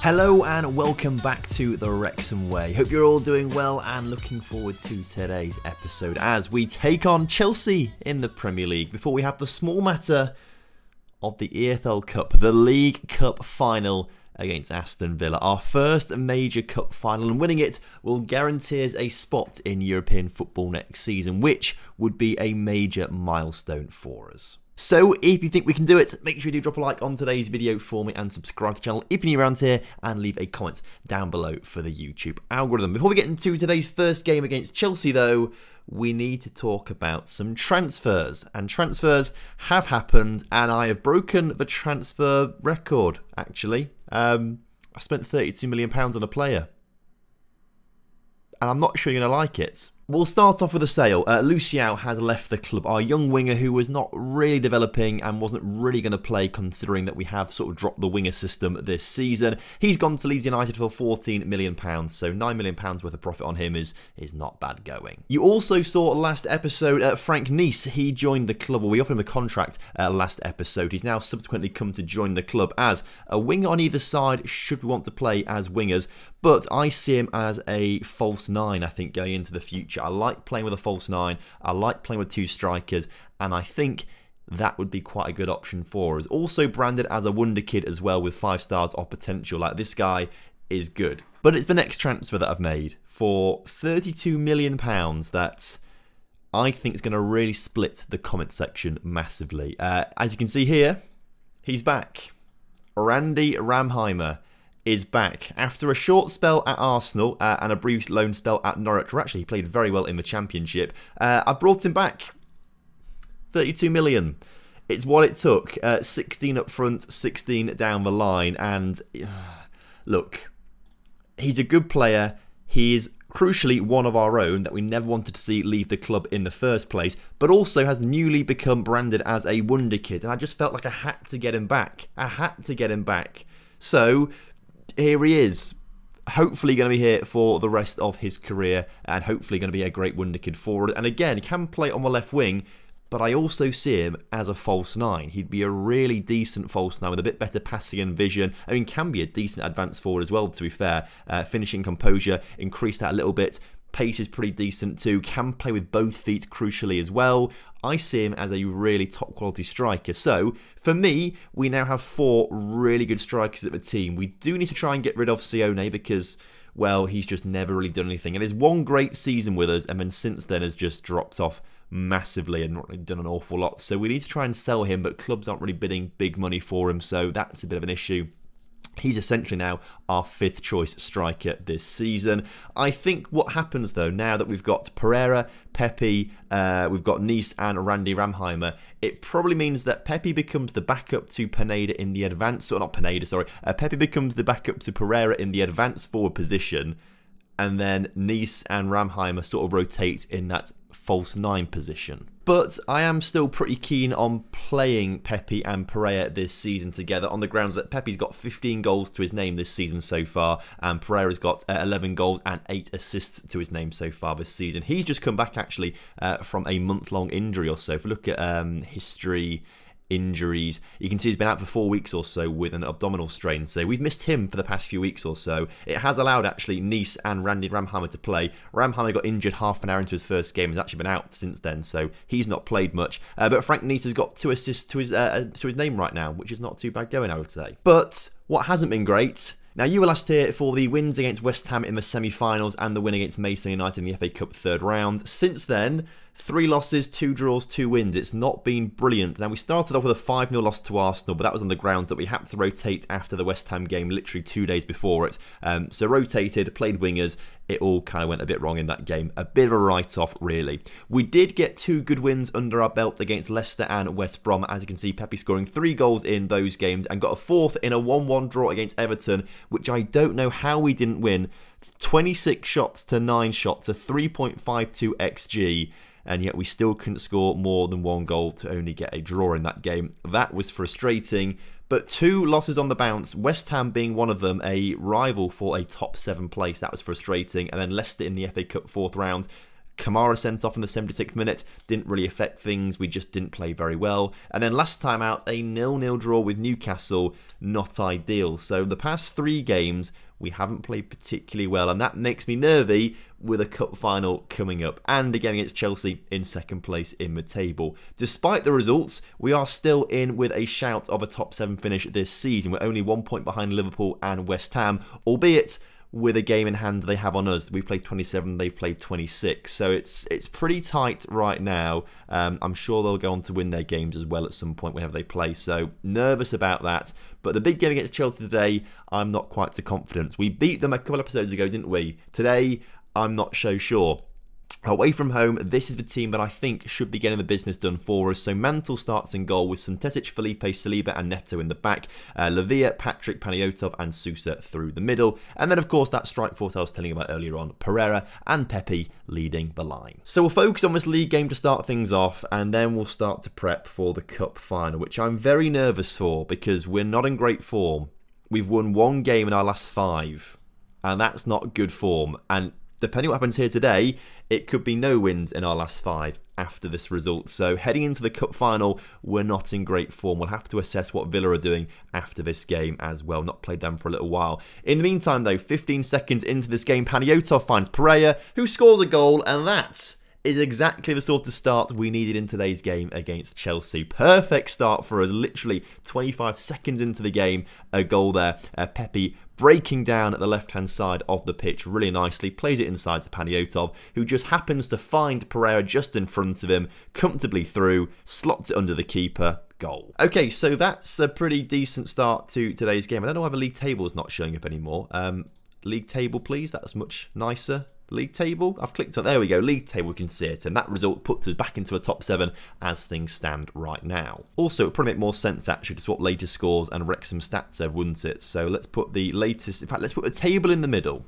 Hello and welcome back to the Wrexham Way. Hope you're all doing well and looking forward to today's episode as we take on Chelsea in the Premier League before we have the small matter of the EFL Cup, the League Cup final against Aston Villa. Our first major cup final and winning it will guarantee us a spot in European football next season, which would be a major milestone for us. So if you think we can do it, make sure you do drop a like on today's video for me and subscribe to the channel if you're new around here and leave a comment down below for the YouTube algorithm. Before we get into today's first game against Chelsea though, we need to talk about some transfers. And transfers have happened and I have broken the transfer record actually. Um, I spent £32 million on a player. And I'm not sure you're going to like it. We'll start off with a sale. Uh, Luciao has left the club. Our young winger who was not really developing and wasn't really going to play considering that we have sort of dropped the winger system this season. He's gone to Leeds United for £14 million, so £9 million worth of profit on him is, is not bad going. You also saw last episode uh, Frank Nice. He joined the club, well, we offered him a contract uh, last episode. He's now subsequently come to join the club as a winger on either side should we want to play as wingers, but I see him as a false nine, I think, going into the future. I like playing with a false nine. I like playing with two strikers, and I think that would be quite a good option for us. Also branded as a wonder kid as well with five stars of potential. Like this guy is good. But it's the next transfer that I've made for 32 million pounds that I think is going to really split the comment section massively. Uh, as you can see here, he's back. Randy Ramheimer is back after a short spell at Arsenal uh, and a brief loan spell at Norwich, where actually he played very well in the Championship. Uh, I brought him back. 32 million. It's what it took. Uh, 16 up front, 16 down the line. And look, he's a good player. He is crucially one of our own that we never wanted to see leave the club in the first place, but also has newly become branded as a wonder kid. And I just felt like I had to get him back. I had to get him back. So here he is. Hopefully going to be here for the rest of his career and hopefully going to be a great wonder kid forward. And again, can play on the left wing, but I also see him as a false nine. He'd be a really decent false nine with a bit better passing and vision. I mean, can be a decent advance forward as well, to be fair. Uh, finishing composure, increase that a little bit. Pace is pretty decent too. Can play with both feet crucially as well. I see him as a really top quality striker. So, for me, we now have four really good strikers at the team. We do need to try and get rid of Sione because, well, he's just never really done anything. And there's one great season with us, and then since then has just dropped off massively and not really done an awful lot. So we need to try and sell him, but clubs aren't really bidding big money for him, so that's a bit of an issue. He's essentially now our fifth choice striker this season. I think what happens though, now that we've got Pereira, Pepe, uh, we've got Nice and Randy Ramheimer, it probably means that Pepe becomes the backup to Pineda in the advance, or not Pineda, sorry, uh, Pepe becomes the backup to Pereira in the advanced forward position, and then Nice and Ramheimer sort of rotate in that false nine position. But I am still pretty keen on playing Pepe and Pereira this season together on the grounds that Pepe's got 15 goals to his name this season so far, and Pereira's got uh, 11 goals and 8 assists to his name so far this season. He's just come back actually uh, from a month long injury or so. If we look at um, history injuries. You can see he's been out for four weeks or so with an abdominal strain. So we've missed him for the past few weeks or so. It has allowed actually Nice and Randy Ramheimer to play. Ramheimer got injured half an hour into his first game. He's actually been out since then, so he's not played much. Uh, but Frank Nice has got two assists to his uh, uh, to his name right now, which is not too bad going, I would say. But what hasn't been great now, you were last here for the wins against West Ham in the semi finals and the win against Mason United in the FA Cup third round. Since then, Three losses, two draws, two wins. It's not been brilliant. Now, we started off with a 5 0 loss to Arsenal, but that was on the ground that we had to rotate after the West Ham game, literally two days before it. Um, so, rotated, played wingers. It all kind of went a bit wrong in that game. A bit of a write off, really. We did get two good wins under our belt against Leicester and West Brom. As you can see, Pepe scoring three goals in those games and got a fourth in a 1 1 draw against Everton, which I don't know how we didn't win. 26 shots to 9 shots, a 3.52 XG and yet we still couldn't score more than one goal to only get a draw in that game. That was frustrating. But two losses on the bounce, West Ham being one of them, a rival for a top seven place. That was frustrating. And then Leicester in the FA Cup fourth round. Kamara sent off in the 76th minute didn't really affect things. We just didn't play very well. And then last time out, a nil-nil draw with Newcastle, not ideal. So the past three games, we haven't played particularly well, and that makes me nervy with a cup final coming up and again against Chelsea in second place in the table. Despite the results, we are still in with a shout of a top seven finish this season. We're only one point behind Liverpool and West Ham, albeit with a game in hand they have on us. We played 27, they've played 26. So it's it's pretty tight right now. Um, I'm sure they'll go on to win their games as well at some point whenever they play. So nervous about that. But the big game against Chelsea today, I'm not quite so confident. We beat them a couple episodes ago, didn't we? Today, I'm not so sure. Away from home, this is the team that I think should be getting the business done for us. So Mantle starts in goal with Suntesic, Felipe, Saliba and Neto in the back. Uh, Lavia, Patrick, Paniotov and Sousa through the middle. And then, of course, that strike force I was telling you about earlier on, Pereira and Pepe leading the line. So we'll focus on this league game to start things off, and then we'll start to prep for the cup final, which I'm very nervous for because we're not in great form. We've won one game in our last five, and that's not good form. And depending what happens here today, it could be no wins in our last five after this result. So heading into the cup final, we're not in great form. We'll have to assess what Villa are doing after this game as well. Not played them for a little while. In the meantime, though, 15 seconds into this game, Panayotov finds Pereira, who scores a goal, and that is exactly the sort of start we needed in today's game against Chelsea. Perfect start for us, literally 25 seconds into the game, a goal there. Uh, Pepe breaking down at the left-hand side of the pitch really nicely, plays it inside to Paniotov, who just happens to find Pereira just in front of him, comfortably through, slots it under the keeper, goal. Okay, so that's a pretty decent start to today's game. I don't know why the league table is not showing up anymore. Um, league table, please. That's much nicer league table. I've clicked on, there we go, league table, we can see it. And that result puts us back into a top seven as things stand right now. Also, it probably make more sense actually to swap latest scores and Wrexham stats wouldn't it? So let's put the latest, in fact, let's put the table in the middle.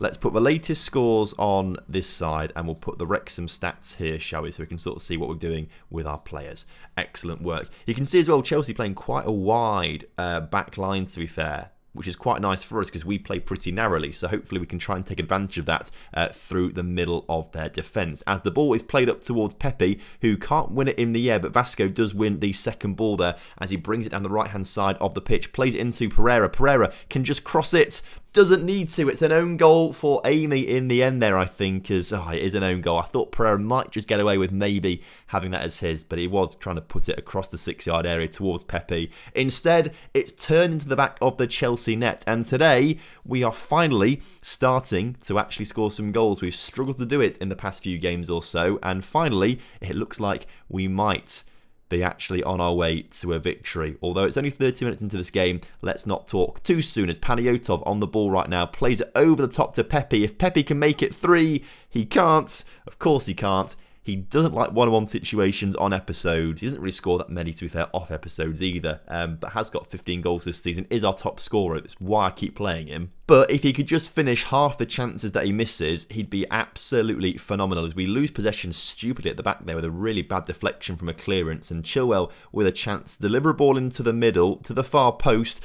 Let's put the latest scores on this side and we'll put the Wrexham stats here, shall we? So we can sort of see what we're doing with our players. Excellent work. You can see as well Chelsea playing quite a wide uh, back line, to be fair which is quite nice for us because we play pretty narrowly. So hopefully we can try and take advantage of that uh, through the middle of their defence. As the ball is played up towards Pepe, who can't win it in the air, but Vasco does win the second ball there as he brings it down the right hand side of the pitch, plays it into Pereira. Pereira can just cross it doesn't need to. It's an own goal for Amy in the end there, I think, as oh, it is an own goal. I thought Pereira might just get away with maybe having that as his, but he was trying to put it across the six-yard area towards Pepe. Instead, it's turned into the back of the Chelsea net, and today we are finally starting to actually score some goals. We've struggled to do it in the past few games or so, and finally, it looks like we might be actually on our way to a victory. Although it's only 30 minutes into this game, let's not talk too soon as Panayotov on the ball right now plays it over the top to Pepe. If Pepe can make it three, he can't. Of course he can't. He doesn't like one-on-one situations on episodes. He doesn't really score that many, to be fair, off episodes either. Um, but has got 15 goals this season. Is our top scorer. It's why I keep playing him. But if he could just finish half the chances that he misses, he'd be absolutely phenomenal. As we lose possession stupidly at the back there with a really bad deflection from a clearance, and Chilwell with a chance to deliver a ball into the middle to the far post.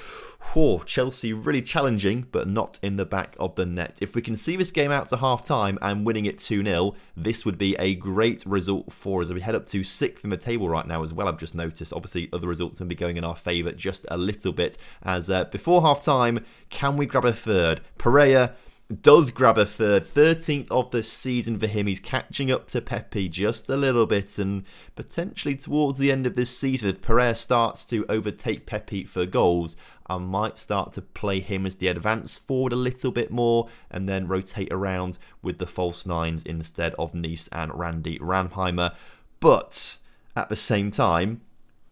Whoa, Chelsea really challenging, but not in the back of the net. If we can see this game out to half time and winning it 2 0, this would be a great result for us. We head up to sixth in the table right now as well, I've just noticed. Obviously, other results will be going in our favour just a little bit. As uh, before half time, can we grab a third? Pereira does grab a third, 13th of the season for him. He's catching up to Pepe just a little bit, and potentially towards the end of this season, if Pereira starts to overtake Pepe for goals, I might start to play him as the advance forward a little bit more, and then rotate around with the false nines instead of Nice and Randy Ramheimer. But at the same time,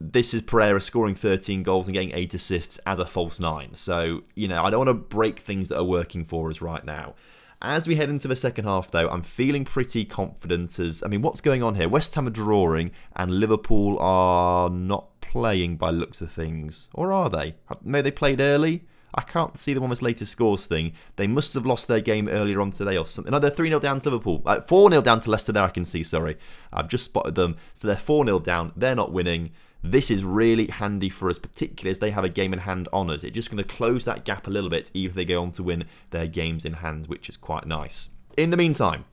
this is Pereira scoring 13 goals and getting 8 assists as a false 9. So, you know, I don't want to break things that are working for us right now. As we head into the second half, though, I'm feeling pretty confident as... I mean, what's going on here? West Ham are drawing and Liverpool are not playing by looks of things. Or are they? Maybe they played early? I can't see them on this latest scores thing. They must have lost their game earlier on today or something. No, they're 3 0 down to Liverpool. Uh, 4 0 down to Leicester there, I can see, sorry. I've just spotted them. So they're 4 0 down. They're not winning. This is really handy for us, particularly as they have a game in hand on us. It's just going to close that gap a little bit, even if they go on to win their games in hand, which is quite nice. In the meantime,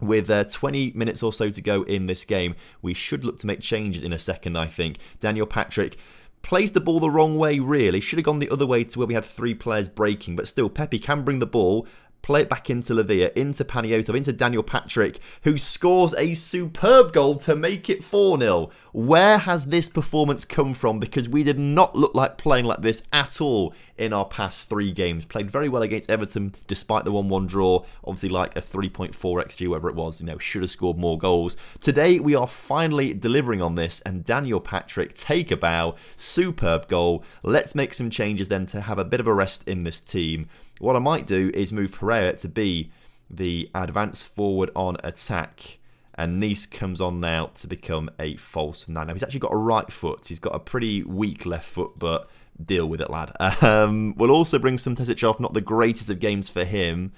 With uh, 20 minutes or so to go in this game, we should look to make changes in a second, I think. Daniel Patrick plays the ball the wrong way, really. Should have gone the other way to where we had three players breaking, but still, Pepe can bring the ball play it back into Lavia, into Paniotov, into Daniel Patrick, who scores a superb goal to make it 4 0. Where has this performance come from? Because we did not look like playing like this at all in our past three games. Played very well against Everton despite the 1 1 draw. Obviously, like a 3.4 XG, whatever it was, you know, should have scored more goals. Today, we are finally delivering on this, and Daniel Patrick, take a bow, superb goal. Let's make some changes then to have a bit of a rest in this team. What I might do is move Pereira to be the advance forward on attack. And Nice comes on now to become a false nine. Now, he's actually got a right foot. He's got a pretty weak left foot, but deal with it, lad. Um, we'll also bring Suntesic off. Not the greatest of games for him,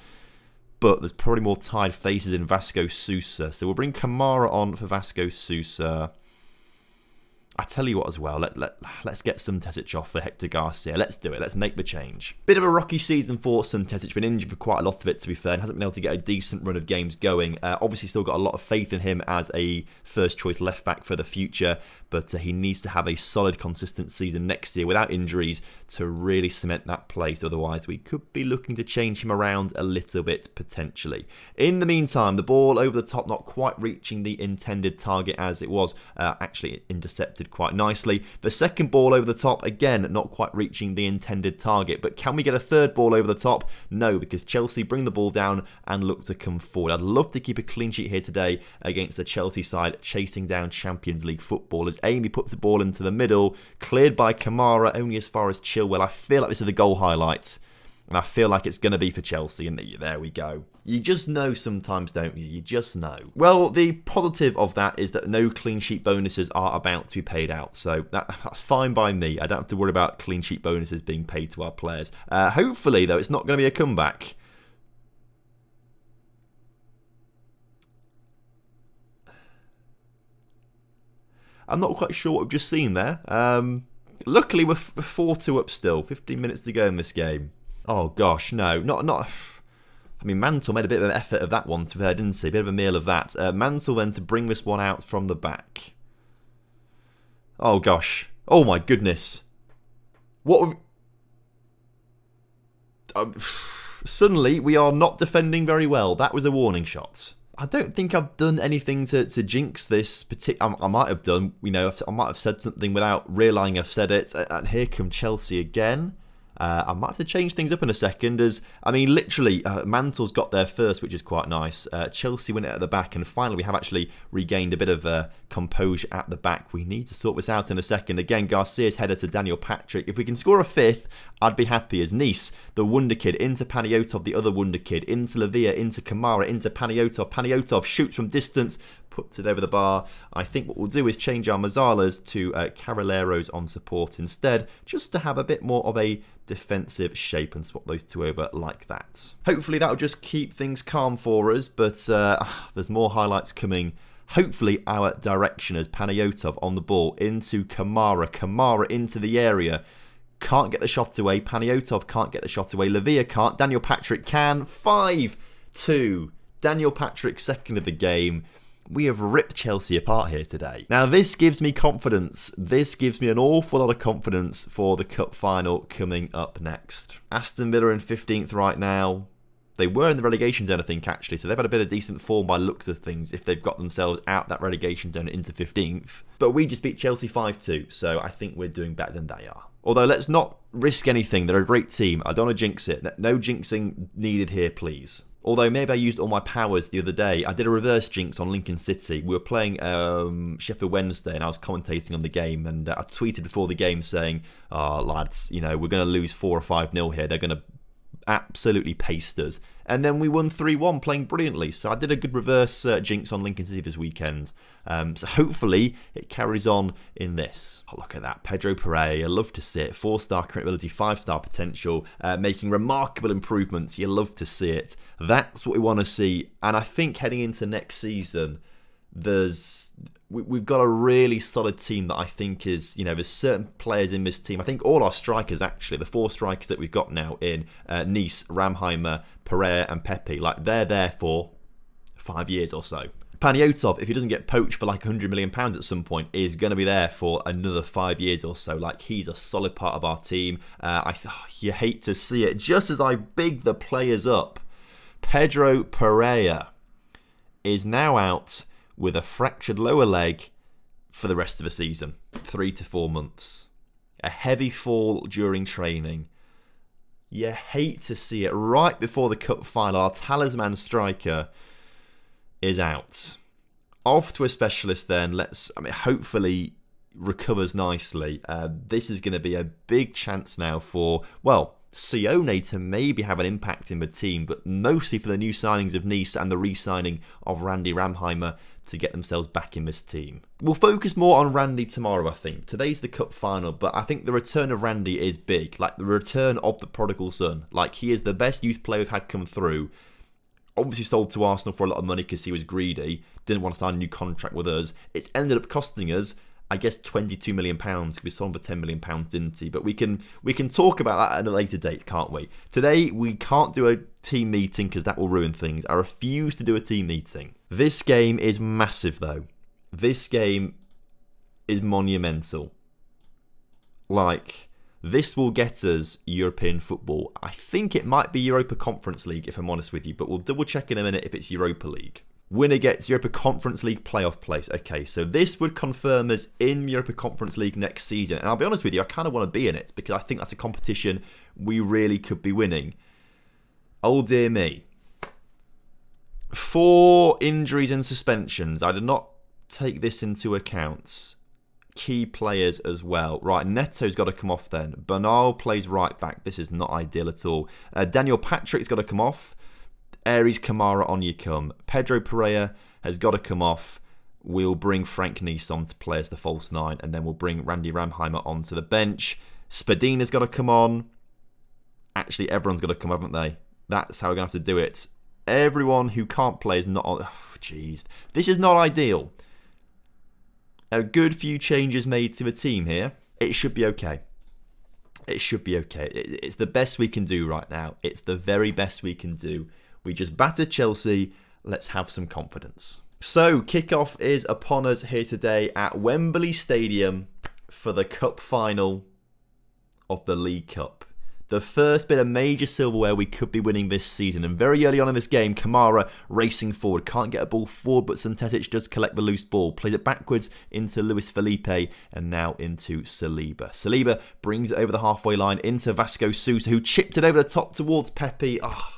but there's probably more tired faces in Vasco Sousa. So we'll bring Kamara on for Vasco Sousa. I tell you what as well, let, let, let's get Suntesic off for Hector Garcia. Let's do it. Let's make the change. Bit of a rocky season for Suntesic. Been injured for quite a lot of it, to be fair, and hasn't been able to get a decent run of games going. Uh, obviously, still got a lot of faith in him as a first choice left back for the future, but uh, he needs to have a solid, consistent season next year without injuries to really cement that place. Otherwise, we could be looking to change him around a little bit potentially. In the meantime, the ball over the top not quite reaching the intended target as it was uh, actually intercepted quite nicely. The second ball over the top, again, not quite reaching the intended target. But can we get a third ball over the top? No, because Chelsea bring the ball down and look to come forward. I'd love to keep a clean sheet here today against the Chelsea side chasing down Champions League football as Amy puts the ball into the middle, cleared by Kamara only as far as Chilwell. I feel like this is the goal highlights. And I feel like it's going to be for Chelsea, and there we go. You just know sometimes, don't you? You just know. Well, the positive of that is that no clean sheet bonuses are about to be paid out. So that, that's fine by me. I don't have to worry about clean sheet bonuses being paid to our players. Uh, hopefully, though, it's not going to be a comeback. I'm not quite sure what we've just seen there. Um, luckily, we're 4-2 up still. 15 minutes to go in this game. Oh gosh, no, not not. I mean, Mantle made a bit of an effort of that one to fair, didn't he? A bit of a meal of that. Uh, Mantle then to bring this one out from the back. Oh gosh. Oh my goodness. What? Uh, suddenly, we are not defending very well. That was a warning shot. I don't think I've done anything to, to jinx this. Partic- I, I might have done, you know, I might have said something without realising I've said it. And here come Chelsea again. Uh, I might have to change things up in a second as, I mean, literally, uh, Mantle's got there first, which is quite nice. Uh, Chelsea win it at the back, and finally we have actually regained a bit of uh, composure at the back. We need to sort this out in a second. Again, Garcia's header to Daniel Patrick. If we can score a fifth, I'd be happy as Nice, the wonder kid, into Paniotov, the other wonder kid, into Lavia, into Kamara, into Paniotov. Paniotov shoots from distance, puts it over the bar. I think what we'll do is change our Mezzalas to uh, on support instead, just to have a bit more of a defensive shape and swap those two over like that. Hopefully that'll just keep things calm for us, but uh, there's more highlights coming hopefully our direction as Panayotov on the ball into Kamara. Kamara into the area. Can't get the shot away. Panayotov can't get the shot away. Lavia can't. Daniel Patrick can. 5 2. Daniel Patrick second of the game we have ripped Chelsea apart here today. Now, this gives me confidence. This gives me an awful lot of confidence for the cup final coming up next. Aston Villa in 15th right now. They were in the relegation zone, I think, actually, so they've had a bit of decent form by looks of things if they've got themselves out that relegation zone into 15th. But we just beat Chelsea 5-2, so I think we're doing better than they are. Although, let's not risk anything. They're a great team. I don't want to jinx it. No jinxing needed here, please. Although maybe I used all my powers the other day. I did a reverse jinx on Lincoln City. We were playing um, Sheffield Wednesday and I was commentating on the game. And uh, I tweeted before the game saying, oh, lads, you know, we're going to lose 4 or 5 nil here. They're going to absolutely paste us. And then we won 3 1, playing brilliantly. So I did a good reverse uh, jinx on Lincoln City this weekend. Um, so hopefully it carries on in this. Oh, look at that. Pedro Pereira, I love to see it. Four star credibility, five star potential, uh, making remarkable improvements. You love to see it. That's what we want to see. And I think heading into next season, there's we, have got a really solid team that I think is, you know, there's certain players in this team. I think all our strikers, actually, the four strikers that we've got now in uh, Nice, Ramheimer, Pereira, and Pepe, like they're there for five years or so. Paniotov, if he doesn't get poached for like 100 million pounds at some point, is going to be there for another five years or so. Like he's a solid part of our team. Uh, I oh, you hate to see it. Just as I big the players up, Pedro Pereira is now out with a fractured lower leg for the rest of the season, three to four months. A heavy fall during training. You hate to see it right before the cup final. Our talisman striker is out. Off to a specialist then. Let's, I mean, hopefully recovers nicely. Uh, this is going to be a big chance now for, well, Sione to maybe have an impact in the team, but mostly for the new signings of Nice and the re signing of Randy Ramheimer to get themselves back in this team. We'll focus more on Randy tomorrow, I think. Today's the cup final, but I think the return of Randy is big. Like the return of the prodigal son. Like he is the best youth player we've had come through obviously sold to Arsenal for a lot of money because he was greedy, didn't want to sign a new contract with us. It's ended up costing us, I guess, twenty-two million pounds. We sold him for ten million pounds, didn't he? But we can we can talk about that at a later date, can't we? Today we can't do a team meeting because that will ruin things. I refuse to do a team meeting. This game is massive, though. This game is monumental. Like this will get us European football. I think it might be Europa Conference League, if I'm honest with you, but we'll double check in a minute if it's Europa League. Winner gets Europa Conference League playoff place. Okay, so this would confirm us in Europa Conference League next season. And I'll be honest with you, I kind of want to be in it because I think that's a competition we really could be winning. Oh dear me. Four injuries and suspensions. I did not take this into account key players as well. Right, Neto's got to come off then. Bernal plays right back. This is not ideal at all. Uh, Daniel Patrick's got to come off. Aries Kamara on you come. Pedro Pereira has got to come off. We'll bring Frank Nice on to play as the false nine, and then we'll bring Randy Ramheimer onto the bench. Spadina's got to come on. Actually, everyone's got to come, haven't they? That's how we're going to have to do it. Everyone who can't play is not on. Jeez. Oh, this is not ideal a good few changes made to the team here. It should be okay. It should be okay. It's the best we can do right now. It's the very best we can do. We just battered Chelsea. Let's have some confidence. So, kickoff is upon us here today at Wembley Stadium for the cup final of the League Cup the first bit of major silverware we could be winning this season. And very early on in this game, Kamara racing forward, can't get a ball forward, but Suntesic does collect the loose ball, plays it backwards into Luis Felipe, and now into Saliba. Saliba brings it over the halfway line into Vasco Sousa, who chipped it over the top towards Pepe. Oh,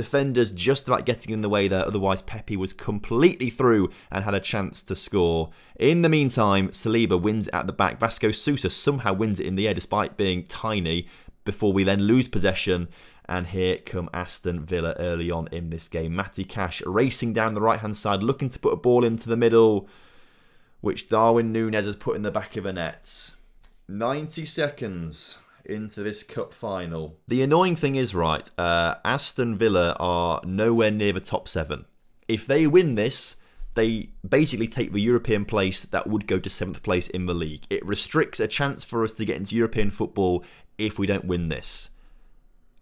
defenders just about getting in the way there. Otherwise, Pepe was completely through and had a chance to score. In the meantime, Saliba wins at the back. Vasco Sousa somehow wins it in the air despite being tiny before we then lose possession. And here come Aston Villa early on in this game. Matty Cash racing down the right hand side, looking to put a ball into the middle, which Darwin Nunez has put in the back of a net. 90 seconds into this cup final. The annoying thing is, right, uh, Aston Villa are nowhere near the top seven. If they win this, they basically take the European place that would go to seventh place in the league. It restricts a chance for us to get into European football if we don't win this.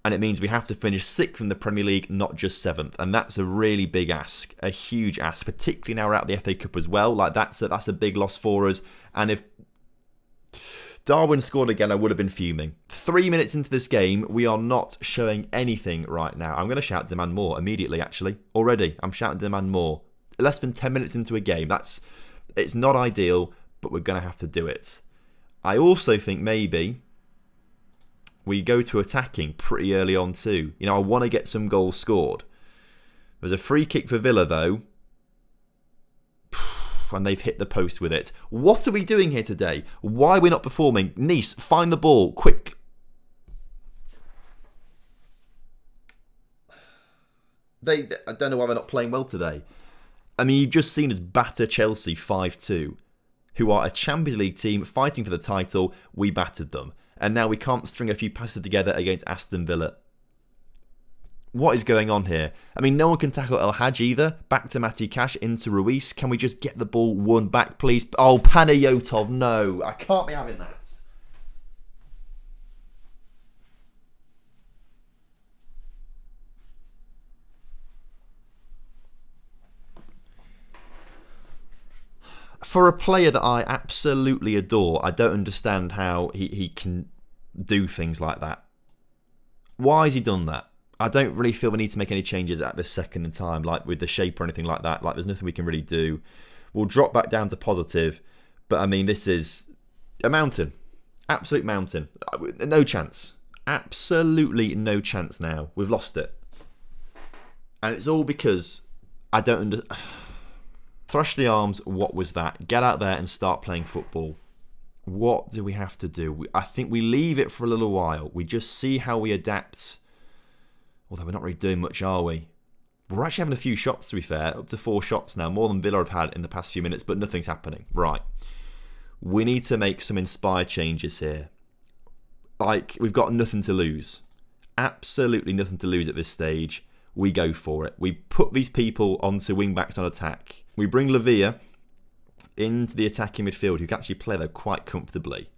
And it means we have to finish sixth in the Premier League, not just seventh. And that's a really big ask, a huge ask, particularly now we're out of the FA Cup as well. Like that's a, that's a big loss for us. And if Darwin scored again, I would have been fuming. Three minutes into this game, we are not showing anything right now. I'm going to shout demand more immediately, actually. Already, I'm shouting demand more. Less than 10 minutes into a game. That's It's not ideal, but we're going to have to do it. I also think maybe we go to attacking pretty early on too. You know, I want to get some goals scored. There's a free kick for Villa though. And they've hit the post with it. What are we doing here today? Why are we not performing? Nice, find the ball. Quick. They, I don't know why they're not playing well today. I mean, you've just seen us batter Chelsea 5-2, who are a Champions League team fighting for the title. We battered them and now we can't string a few passes together against Aston Villa. What is going on here? I mean, no one can tackle El Hadj either. Back to Matty Cash, into Ruiz. Can we just get the ball one back, please? Oh, Panayotov, no. I can't be having that. for a player that I absolutely adore, I don't understand how he, he can do things like that. Why has he done that? I don't really feel the need to make any changes at this second in time, like with the shape or anything like that. Like, there's nothing we can really do. We'll drop back down to positive, but I mean, this is a mountain, absolute mountain. Uh, no chance, absolutely no chance. Now we've lost it, and it's all because I don't under. Thrush the arms. What was that? Get out there and start playing football. What do we have to do? I think we leave it for a little while. We just see how we adapt Although we're not really doing much, are we? We're actually having a few shots, to be fair. Up to four shots now. More than Villa have had in the past few minutes, but nothing's happening. Right. We need to make some inspired changes here. Like, we've got nothing to lose. Absolutely nothing to lose at this stage. We go for it. We put these people onto wing backs on attack. We bring Lavia into the attacking midfield, who can actually play there quite comfortably.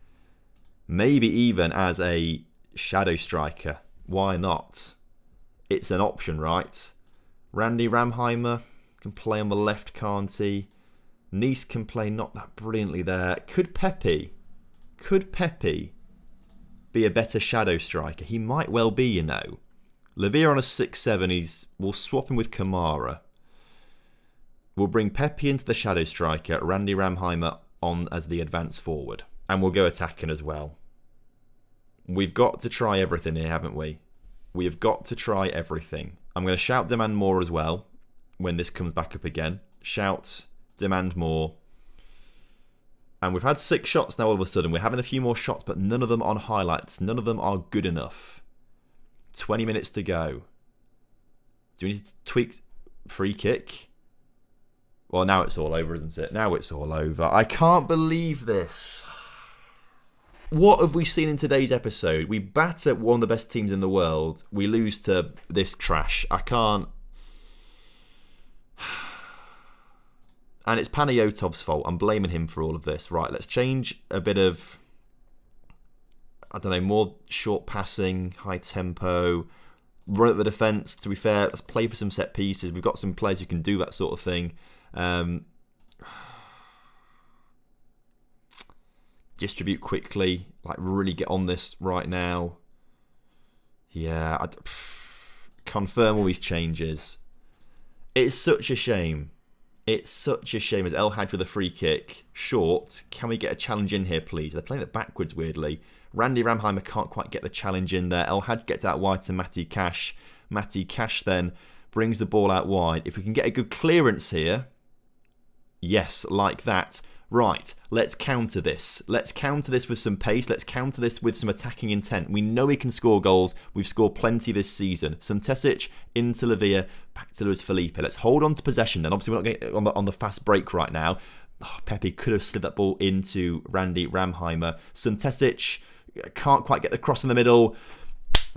Maybe even as a shadow striker. Why not? It's an option, right? Randy Ramheimer can play on the left, can't he? Nice can play not that brilliantly there. Could Pepe, could Pepe be a better shadow striker? He might well be, you know. Lavia on a 6-7, he's, we'll swap him with Kamara. We'll bring Pepe into the shadow striker, Randy Ramheimer on as the advance forward. And we'll go attacking as well. We've got to try everything here, haven't we? We have got to try everything. I'm going to shout demand more as well when this comes back up again. Shout, demand more. And we've had six shots now all of a sudden. We're having a few more shots, but none of them on highlights. None of them are good enough. 20 minutes to go. Do we need to tweak free kick? Well, now it's all over, isn't it? Now it's all over. I can't believe this what have we seen in today's episode? We batter one of the best teams in the world. We lose to this trash. I can't. And it's Panayotov's fault. I'm blaming him for all of this. Right, let's change a bit of. I don't know, more short passing, high tempo, run at the defence. To be fair, let's play for some set pieces. We've got some players who can do that sort of thing. Um, distribute quickly, like really get on this right now. Yeah, I'd, confirm all these changes. It's such a shame. It's such a shame as El Hadj with a free kick. Short. Can we get a challenge in here, please? They're playing it backwards, weirdly. Randy Ramheimer can't quite get the challenge in there. El Hadj gets out wide to Matty Cash. Matty Cash then brings the ball out wide. If we can get a good clearance here, yes, like that, right, let's counter this. Let's counter this with some pace. Let's counter this with some attacking intent. We know we can score goals. We've scored plenty this season. Suntesic into Lavia, back to Luis Felipe. Let's hold on to possession then. Obviously, we're not getting on the, on the fast break right now. Oh, Pepe could have slid that ball into Randy Ramheimer. Suntesic can't quite get the cross in the middle.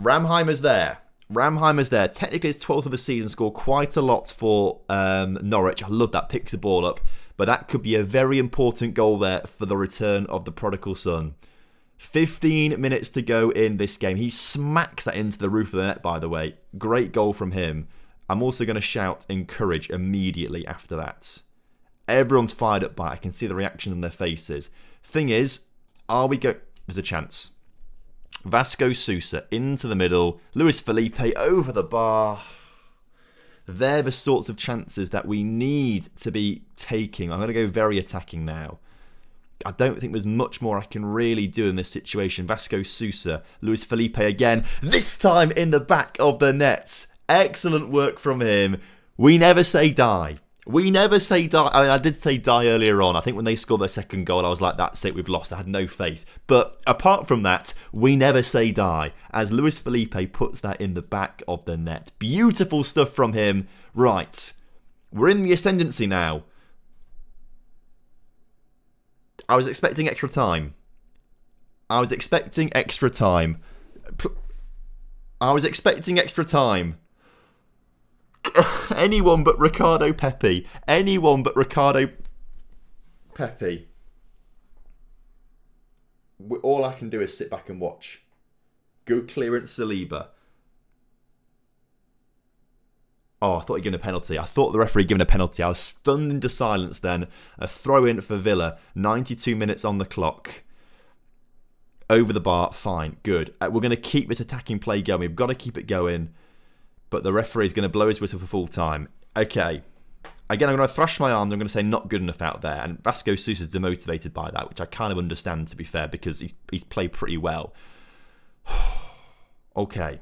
Ramheimer's there. Ramheimer's there. Technically, his 12th of the season, scored quite a lot for um, Norwich. I love that. Picks the ball up but that could be a very important goal there for the return of the prodigal son. 15 minutes to go in this game. He smacks that into the roof of the net, by the way. Great goal from him. I'm also going to shout encourage immediately after that. Everyone's fired up by it. I can see the reaction on their faces. Thing is, are we go? There's a chance. Vasco Sousa into the middle. Luis Felipe over the bar. They're the sorts of chances that we need to be taking. I'm going to go very attacking now. I don't think there's much more I can really do in this situation. Vasco Sousa, Luis Felipe again, this time in the back of the net. Excellent work from him. We never say die. We never say die. I mean, I did say die earlier on. I think when they scored their second goal, I was like, that's it, we've lost. I had no faith. But apart from that, we never say die. As Luis Felipe puts that in the back of the net. Beautiful stuff from him. Right. We're in the ascendancy now. I was expecting extra time. I was expecting extra time. I was expecting extra time. anyone but Ricardo Pepi. Anyone but Ricardo Pepi. All I can do is sit back and watch. Good clearance, Saliba. Oh, I thought he'd given a penalty. I thought the referee given a penalty. I was stunned into silence then. A throw in for Villa. 92 minutes on the clock. Over the bar. Fine. Good. Uh, we're going to keep this attacking play going. We've got to keep it going. But the referee is going to blow his whistle for full time. Okay. Again, I'm going to thrash my arms. I'm going to say not good enough out there. And Vasco Sousa's demotivated by that, which I kind of understand, to be fair, because he's, he's played pretty well. okay.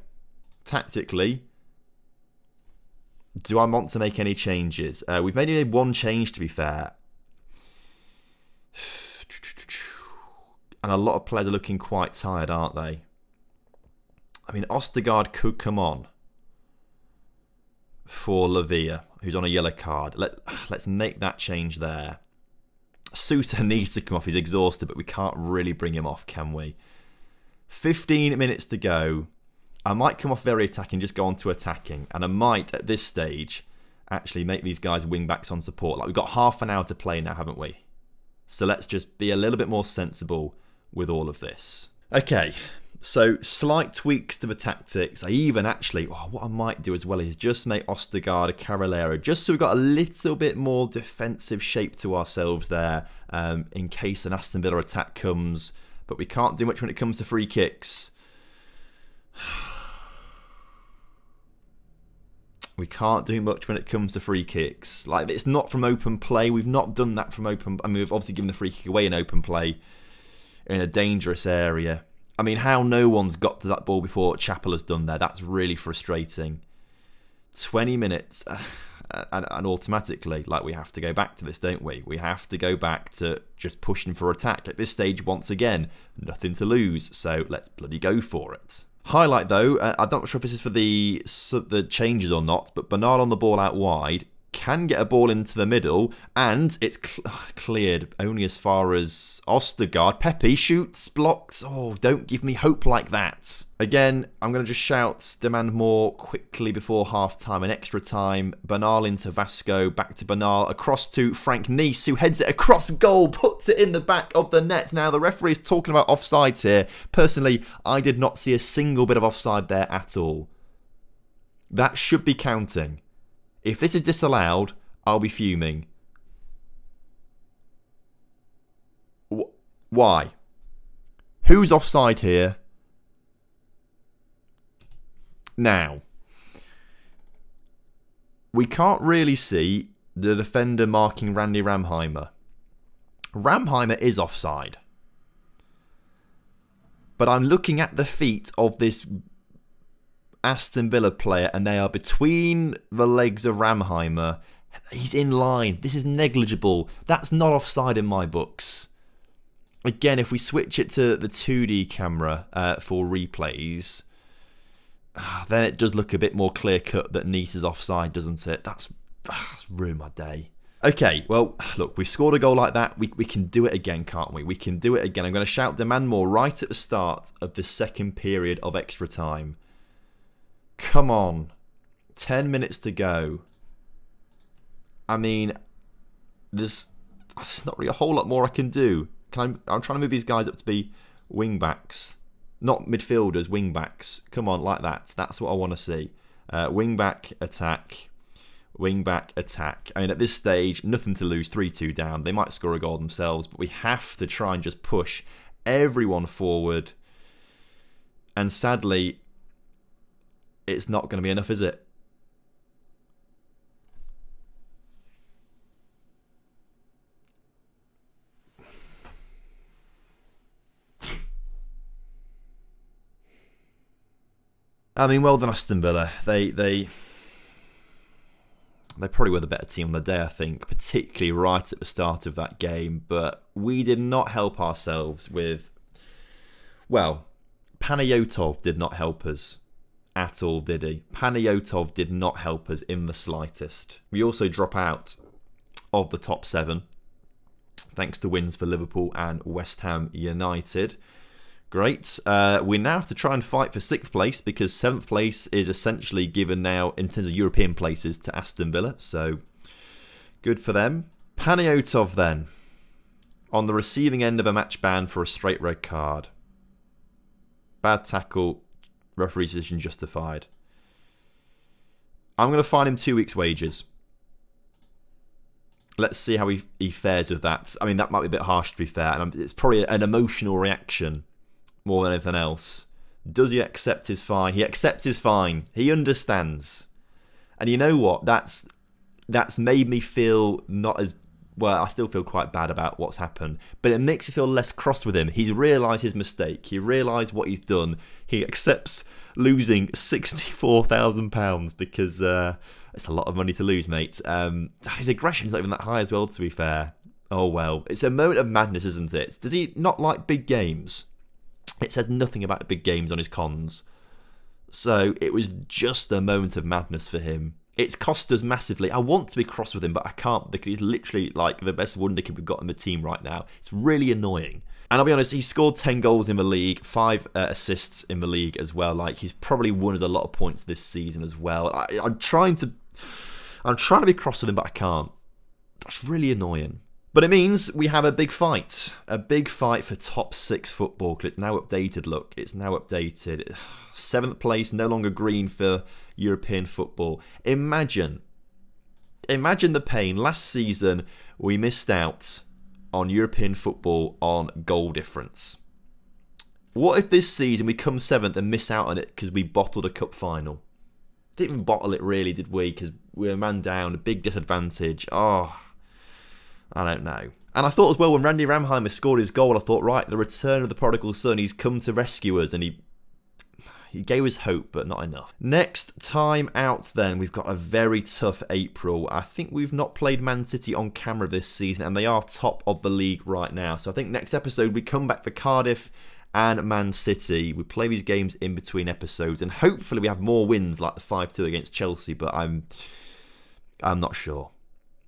Tactically, do I want to make any changes? Uh, we've made one change, to be fair. And a lot of players are looking quite tired, aren't they? I mean, Ostergaard could come on for Lavia, who's on a yellow card. Let, let's make that change there. Sousa needs to come off. He's exhausted, but we can't really bring him off, can we? 15 minutes to go. I might come off very attacking, just go on to attacking. And I might, at this stage, actually make these guys wing backs on support. Like, we've got half an hour to play now, haven't we? So let's just be a little bit more sensible with all of this. Okay, so slight tweaks to the tactics. I even actually, oh, what I might do as well is just make Ostergaard a Carrilero, just so we've got a little bit more defensive shape to ourselves there um, in case an Aston Villa attack comes. But we can't do much when it comes to free kicks. We can't do much when it comes to free kicks. Like it's not from open play. We've not done that from open. I mean, we've obviously given the free kick away in open play in a dangerous area. I mean, how no one's got to that ball before Chapel has done there. That's really frustrating. 20 minutes, and, and, automatically, like, we have to go back to this, don't we? We have to go back to just pushing for attack. At this stage, once again, nothing to lose, so let's bloody go for it. Highlight though, uh, I'm not sure if this is for the the changes or not, but Bernal on the ball out wide can get a ball into the middle, and it's cl cleared only as far as Ostergaard. Pepe shoots, blocks. Oh, don't give me hope like that. Again, I'm going to just shout, demand more quickly before half time and extra time. Bernal into Vasco, back to Bernal, across to Frank Nice, who heads it across goal, puts it in the back of the net. Now, the referee is talking about offsides here. Personally, I did not see a single bit of offside there at all. That should be counting. If this is disallowed, I'll be fuming. Why? Who's offside here? Now, we can't really see the defender marking Randy Ramheimer. Ramheimer is offside. But I'm looking at the feet of this Aston Villa player and they are between the legs of Ramheimer. He's in line. This is negligible. That's not offside in my books. Again, if we switch it to the 2D camera uh, for replays, then it does look a bit more clear cut that Nice is offside, doesn't it? That's, that's ruined my day. Okay, well, look, we've scored a goal like that. We, we can do it again, can't we? We can do it again. I'm going to shout demand more right at the start of the second period of extra time. Come on. 10 minutes to go. I mean, there's, there's not really a whole lot more I can do. Can I, I'm trying to move these guys up to be wing backs. Not midfielders, wing backs. Come on, like that. That's what I want to see. Uh, wing back, attack. Wing back, attack. I mean, at this stage, nothing to lose. 3-2 down. They might score a goal themselves, but we have to try and just push everyone forward. And sadly, it's not going to be enough, is it? I mean, well done, Aston Villa. They they they probably were the better team on the day, I think, particularly right at the start of that game. But we did not help ourselves with. Well, Panayotov did not help us at all, did he? Panayotov did not help us in the slightest. We also drop out of the top seven, thanks to wins for Liverpool and West Ham United. Great. Uh, we now have to try and fight for sixth place because seventh place is essentially given now in terms of European places to Aston Villa. So good for them. Panayotov then on the receiving end of a match ban for a straight red card. Bad tackle, referee decision justified. I'm going to fine him two weeks' wages. Let's see how he, he fares with that. I mean, that might be a bit harsh to be fair, and it's probably an emotional reaction more than anything else. Does he accept his fine? He accepts his fine. He understands. And you know what? That's that's made me feel not as well, I still feel quite bad about what's happened, but it makes you feel less cross with him. He's realised his mistake. He realised what he's done. He accepts losing £64,000 because uh, it's a lot of money to lose, mate. Um, his aggression's not even that high as well, to be fair. Oh well. It's a moment of madness, isn't it? Does he not like big games? It says nothing about big games on his cons. So it was just a moment of madness for him. It's cost us massively. I want to be cross with him, but I can't because he's literally like the best wonder kid we've got in the team right now. It's really annoying. And I'll be honest, he scored 10 goals in the league, five uh, assists in the league as well. Like he's probably won us a lot of points this season as well. I, I'm trying to, I'm trying to be cross with him, but I can't. That's really annoying. But it means we have a big fight. A big fight for top six football. Because it's now updated, look. It's now updated. Seventh place, no longer green for European football. Imagine. Imagine the pain. Last season, we missed out on European football on goal difference. What if this season we come seventh and miss out on it because we bottled a cup final? Didn't even bottle it really, did we? Because we were man down, a big disadvantage. Oh, I don't know. And I thought as well when Randy Ramheimer scored his goal, I thought, right, the return of the prodigal son, he's come to rescue us, and he he gave us hope, but not enough. Next time out, then, we've got a very tough April. I think we've not played Man City on camera this season, and they are top of the league right now. So I think next episode we come back for Cardiff and Man City. We play these games in between episodes, and hopefully we have more wins like the 5-2 against Chelsea, but I'm I'm not sure.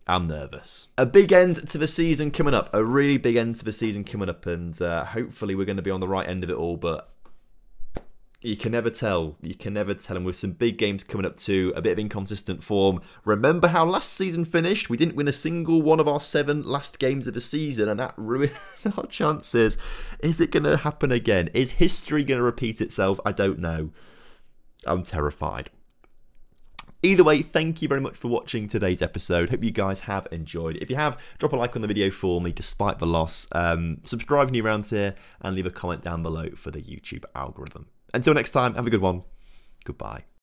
I'm nervous. A big end to the season coming up. A really big end to the season coming up, and uh, hopefully we're going to be on the right end of it all. But you can never tell. You can never tell. And with some big games coming up too, a bit of inconsistent form. Remember how last season finished? We didn't win a single one of our seven last games of the season, and that ruined our chances. Is it going to happen again? Is history going to repeat itself? I don't know. I'm terrified. Either way, thank you very much for watching today's episode. Hope you guys have enjoyed. If you have, drop a like on the video for me despite the loss. Um, subscribe you're around here and leave a comment down below for the YouTube algorithm. Until next time, have a good one. Goodbye.